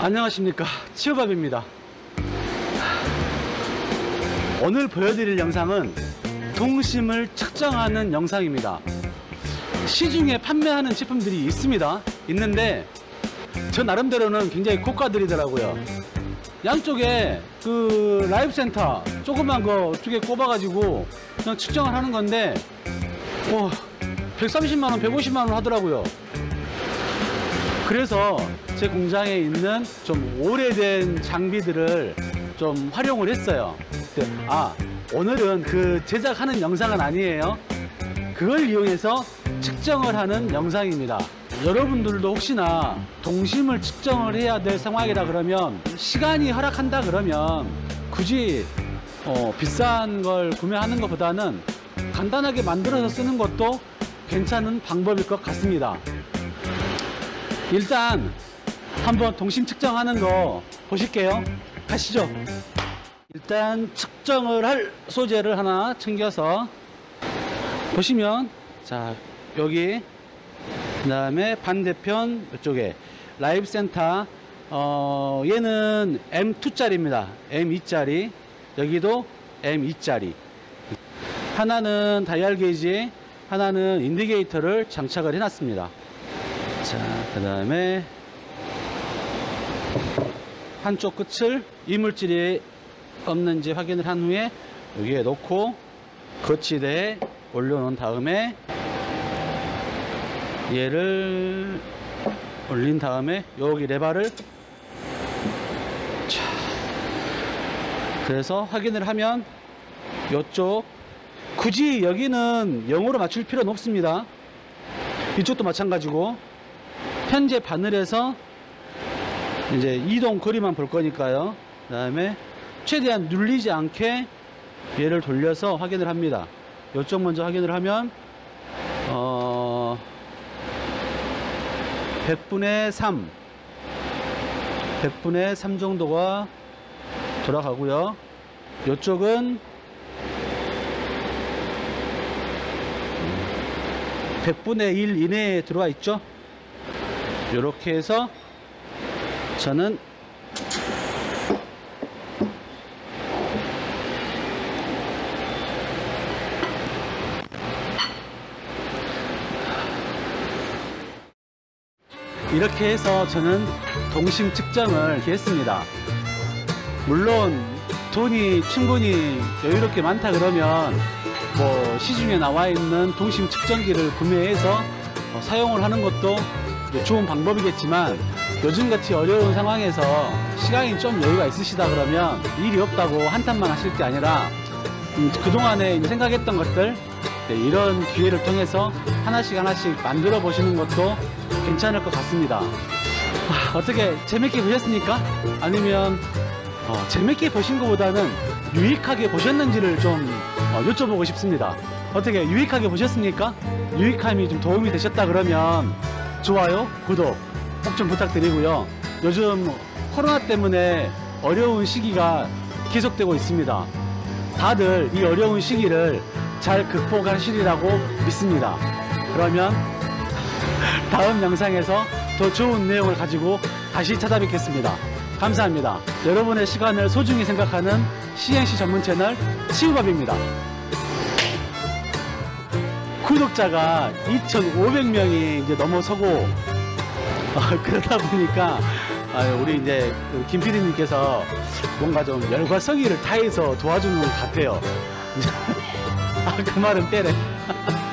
안녕하십니까. 치우밥입니다. 오늘 보여드릴 영상은 동심을 측정하는 영상입니다. 시중에 판매하는 제품들이 있습니다. 있는데 저 나름대로는 굉장히 고가들이더라고요. 양쪽에 그 라이브 센터 조그만 거 두 개 꼽아 가지고 그냥 측정을 하는 건데 어, 130만원 150만원 하더라고요. 그래서 제 공장에 있는 좀 오래된 장비들을 좀 활용을 했어요. 아, 오늘은 그 제작하는 영상은 아니에요. 그걸 이용해서 측정을 하는 영상입니다. 여러분들도 혹시나 동심을 측정을 해야 될 상황이라 그러면 시간이 허락한다 그러면 굳이 어, 비싼 걸 구매하는 것보다는 간단하게 만들어서 쓰는 것도 괜찮은 방법일 것 같습니다. 일단 한번 동심 측정하는 거 보실게요. 가시죠. 일단 측정을 할 소재를 하나 챙겨서 보시면 자 여기 그 다음에 반대편 이쪽에 라이브 센터 어 얘는 M2짜리입니다. M2짜리 여기도 M2짜리 하나는 다이얼 게이지 하나는 인디케이터를 장착을 해놨습니다. 자, 그 다음에 한쪽 끝을 이물질이 없는지 확인을 한 후에 여기에 놓고 거치대에 올려놓은 다음에 얘를 올린 다음에 여기 레바를 자, 그래서 확인을 하면 이쪽 굳이 여기는 0으로 맞출 필요는 없습니다. 이쪽도 마찬가지고 현재 바늘에서 이제 이동 거리만 볼 거니까요. 그 다음에 최대한 눌리지 않게 얘를 돌려서 확인을 합니다. 이쪽 먼저 확인을 하면 어 100분의 3 100분의 3 정도가 돌아가고요. 이쪽은 100분의 1 이내에 들어와 있죠. 이렇게 해서 저는 이렇게 해서 저는 동심 측정을 했습니다. 물론 돈이 충분히 여유롭게 많다 그러면 뭐 시중에 나와 있는 동심 측정기를 구매해서 어, 사용을 하는 것도 좋은 방법이겠지만 요즘같이 어려운 상황에서 시간이 좀 여유가 있으시다 그러면 일이 없다고 한탄만 하실 게 아니라 음, 그동안에 생각했던 것들 네, 이런 기회를 통해서 하나씩 하나씩 만들어 보시는 것도 괜찮을 것 같습니다 아, 어떻게 재밌게 보셨습니까? 아니면 어, 재밌게 보신 것보다는 유익하게 보셨는지를 좀 어, 여쭤보고 싶습니다 어떻게 유익하게 보셨습니까? 유익함이 좀 도움이 되셨다 그러면 좋아요, 구독 꼭 좀 부탁드리고요. 요즘 코로나 때문에 어려운 시기가 계속되고 있습니다. 다들 이 어려운 시기를 잘 극복하시리라고 믿습니다. 그러면 다음 영상에서 더 좋은 내용을 가지고 다시 찾아뵙겠습니다. 감사합니다. 여러분의 시간을 소중히 생각하는 CNC 전문 채널 치우밥입니다. 구독자가 2,500명이 이제 넘어서고 아, 그러다 보니까 아, 우리 이제 그김 PD님께서 뭔가 좀 열과 성의를 다해서 도와주는 것 같아요. 아, 그 말은 빼래.